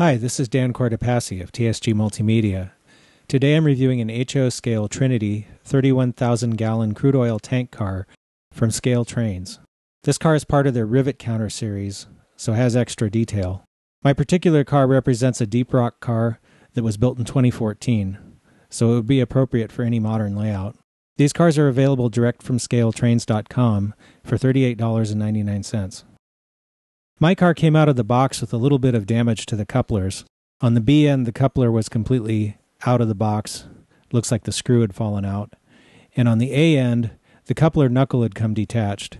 Hi, this is Dan Cortopassi of TSG Multimedia. Today I'm reviewing an HO scale Trinity 31,000 gallon crude oil tank car from Scale Trains. This car is part of their Rivet Counter series, so has extra detail. My particular car represents a deep rock car that was built in 2014, so it would be appropriate for any modern layout. These cars are available direct from scaletrains.com for $38.99. My car came out of the box with a little bit of damage to the couplers. On the B end, the coupler was completely out of the box. Looks like the screw had fallen out. And on the A end, the coupler knuckle had come detached.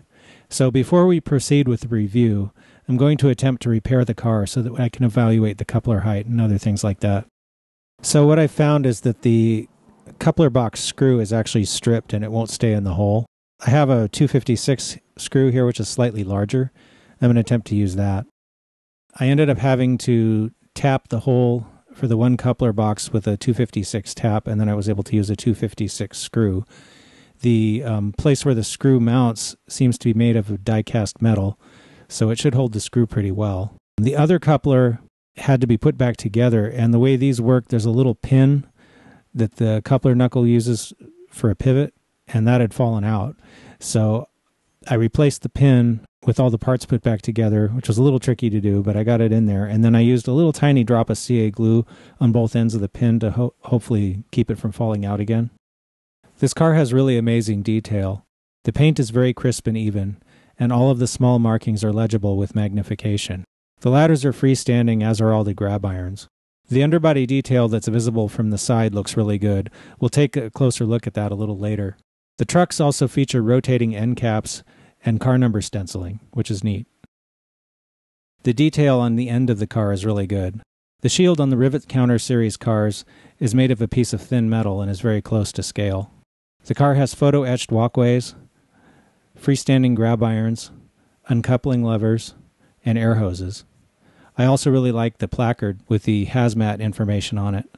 So before we proceed with the review, I'm going to attempt to repair the car so that I can evaluate the coupler height and other things like that. So what I found is that the coupler box screw is actually stripped and it won't stay in the hole. I have a 256 screw here, which is slightly larger. I'm going to attempt to use that. I ended up having to tap the hole for the one coupler box with a 256 tap, and then I was able to use a 256 screw. The um, place where the screw mounts seems to be made of die cast metal, so it should hold the screw pretty well. The other coupler had to be put back together, and the way these work, there's a little pin that the coupler knuckle uses for a pivot, and that had fallen out. So I replaced the pin with all the parts put back together, which was a little tricky to do, but I got it in there. And then I used a little tiny drop of CA glue on both ends of the pin to ho- hopefully keep it from falling out again. This car has really amazing detail. The paint is very crisp and even, and all of the small markings are legible with magnification. The ladders are freestanding, as are all the grab irons. The underbody detail that's visible from the side looks really good. We'll take a closer look at that a little later. The trucks also feature rotating end caps and car number stenciling, which is neat. The detail on the end of the car is really good. The shield on the Rivet Counter Series cars is made of a piece of thin metal and is very close to scale. The car has photo etched walkways, freestanding grab irons, uncoupling levers, and air hoses. I also really like the placard with the hazmat information on it.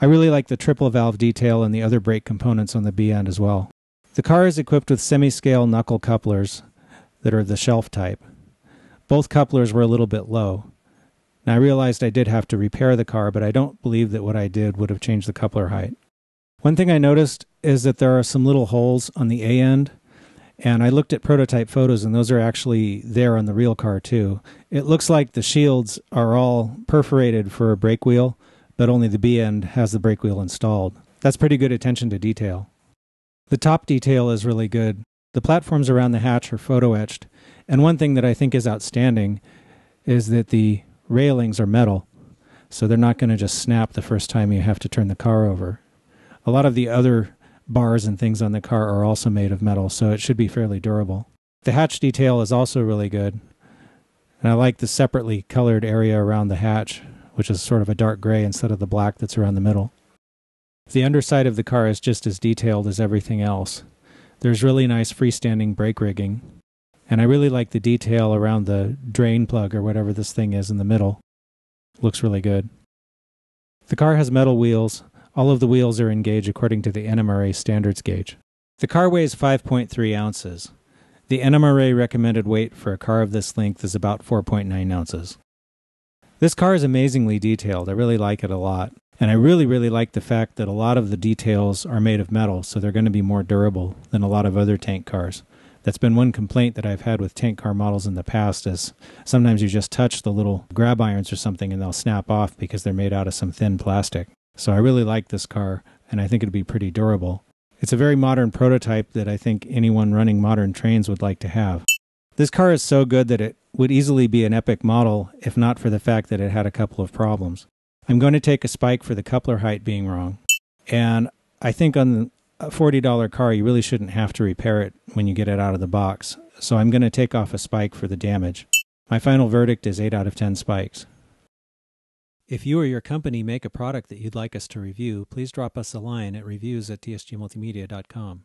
I really like the triple valve detail and the other brake components on the B end as well. The car is equipped with semi scale knuckle couplers that are the shelf type. Both couplers were a little bit low. Now I realized I did have to repair the car, but I don't believe that what I did would have changed the coupler height. One thing I noticed is that there are some little holes on the A end, and I looked at prototype photos, and those are actually there on the real car too. It looks like the shields are all perforated for a brake wheel, but only the B end has the brake wheel installed. That's pretty good attention to detail. The top detail is really good. The platforms around the hatch are photo etched. And one thing that I think is outstanding is that the railings are metal. So they're not going to just snap the first time you have to turn the car over. A lot of the other bars and things on the car are also made of metal, so it should be fairly durable. The hatch detail is also really good. And I like the separately colored area around the hatch, which is sort of a dark gray instead of the black that's around the middle. The underside of the car is just as detailed as everything else. There's really nice freestanding brake rigging, and I really like the detail around the drain plug or whatever this thing is in the middle. Looks really good. The car has metal wheels. All of the wheels are in gauge according to the NMRA standards gauge. The car weighs 5.3 ounces. The NMRA recommended weight for a car of this length is about 4.9 ounces. This car is amazingly detailed. I really like it a lot. And I really, really like the fact that a lot of the details are made of metal, so they're going to be more durable than a lot of other tank cars. That's been one complaint that I've had with tank car models in the past is sometimes you just touch the little grab irons or something and they'll snap off because they're made out of some thin plastic. So I really like this car and I think it'd be pretty durable. It's a very modern prototype that I think anyone running modern trains would like to have. This car is so good that it would easily be an epic model if not for the fact that it had a couple of problems. I'm going to take a spike for the coupler height being wrong. And I think on a $40 car, you really shouldn't have to repair it when you get it out of the box. So I'm going to take off a spike for the damage. My final verdict is 8 out of 10 spikes. If you or your company make a product that you'd like us to review, please drop us a line at reviews at tsgmultimedia.com.